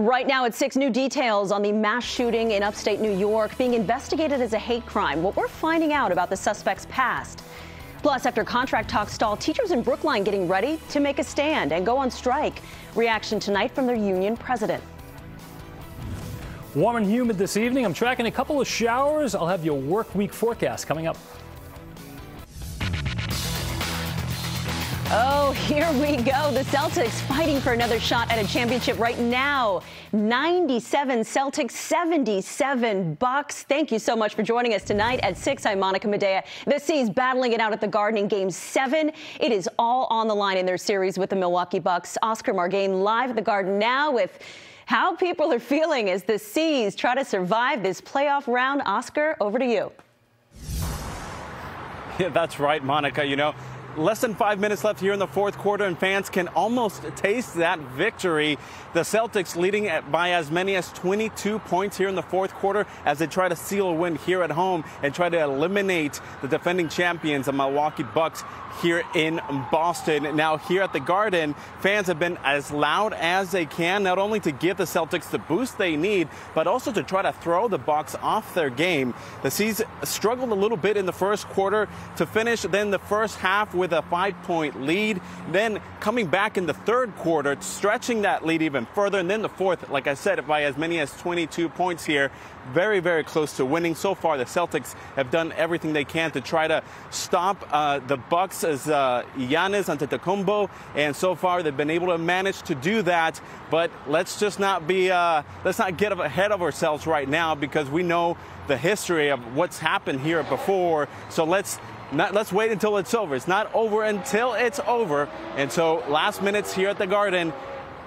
Right now at 6, new details on the mass shooting in upstate New York being investigated as a hate crime. What we're finding out about the suspect's past. Plus, after contract talks stall, teachers in Brookline getting ready to make a stand and go on strike. Reaction tonight from their union president. Warm and humid this evening. I'm tracking a couple of showers. I'll have your work week forecast coming up. Oh, here we go. The Celtics fighting for another shot at a championship right now. 97 Celtics, 77 Bucks. Thank you so much for joining us tonight at 6. I'm Monica Madeja. The C's battling it out at the Garden in Game 7. It is all on the line in their series with the Milwaukee Bucks. Oscar Margain live at the Garden now with how people are feeling as the C's try to survive this playoff round. Oscar, over to you. Yeah, that's right, Monica. You know, less than five minutes left here in the fourth quarter, and fans can almost taste that victory. The Celtics leading by as many as 22 points here in the fourth quarter as they try to seal a win here at home and try to eliminate the defending champions, the Milwaukee Bucks, here in Boston. Now, here at the Garden, fans have been as loud as they can, not only to give the Celtics the boost they need, but also to try to throw the Bucks off their game. The C's struggled a little bit in the first quarter to finish then the first half with a five-point lead, then coming back in the third quarter, stretching that lead even further, and then the fourth, like I said, by as many as 22 points here. Very, very close to winning. So far, the Celtics have done everything they can to try to stop uh, the Bucks as uh, Giannis Antetokounmpo, and so far they've been able to manage to do that. But let's just not be, uh, let's not get ahead of ourselves right now because we know the history of what's happened here before. So let's not, let's wait until it's over. It's not over until it's over. And so last minutes here at the Garden,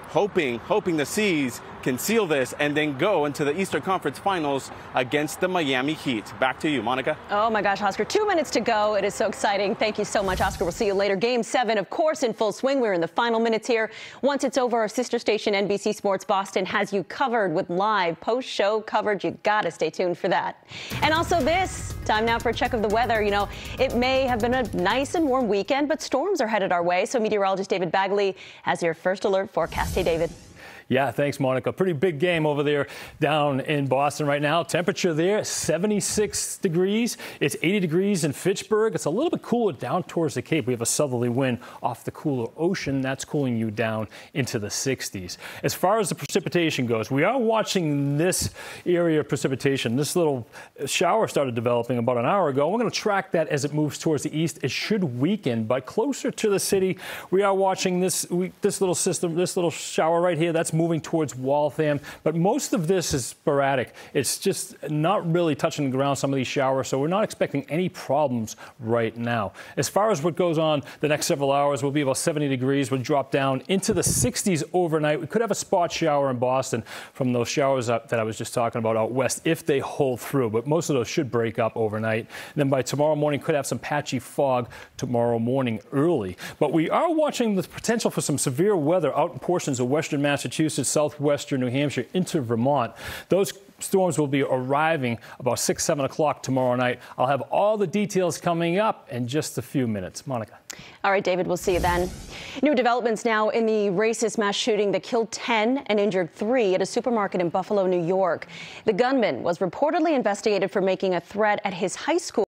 hoping, hoping the C's can seal this and then go into the Eastern Conference Finals against the Miami Heat. Back to you, Monica. Oh my gosh, Oscar, two minutes to go. It is so exciting. Thank you so much, Oscar. We'll see you later. Game seven, of course, in full swing. We're in the final minutes here. Once it's over, our sister station, NBC Sports Boston, has you covered with live post-show coverage. You gotta stay tuned for that. And also this, time now for a check of the weather. You know, it may have been a nice and warm weekend, but storms are headed our way. So meteorologist David Bagley has your first alert forecast. Hey, David. Yeah, thanks, Monica. Pretty big game over there down in Boston right now. Temperature there, 76 degrees. It's 80 degrees in Fitchburg. It's a little bit cooler down towards the Cape. We have a southerly wind off the cooler ocean. That's cooling you down into the 60s. As far as the precipitation goes, we are watching this area of precipitation. This little shower started developing about an hour ago. We're going to track that as it moves towards the east. It should weaken, but closer to the city, we are watching this, this little system, this little shower right here. That's moving towards Waltham, but most of this is sporadic. It's just not really touching the ground, some of these showers, so we're not expecting any problems right now. As far as what goes on the next several hours, we'll be about 70 degrees. We'll drop down into the 60s overnight. We could have a spot shower in Boston from those showers up that I was just talking about out west if they hold through, but most of those should break up overnight. And then by tomorrow morning, could have some patchy fog tomorrow morning early. But we are watching the potential for some severe weather out in portions of western Massachusetts Massachusetts, southwestern New Hampshire into Vermont. Those storms will be arriving about 6, 7 o'clock tomorrow night. I'll have all the details coming up in just a few minutes. Monica. All right, David, we'll see you then. New developments now in the racist mass shooting that killed 10 and injured 3 at a supermarket in Buffalo, New York. The gunman was reportedly investigated for making a threat at his high school.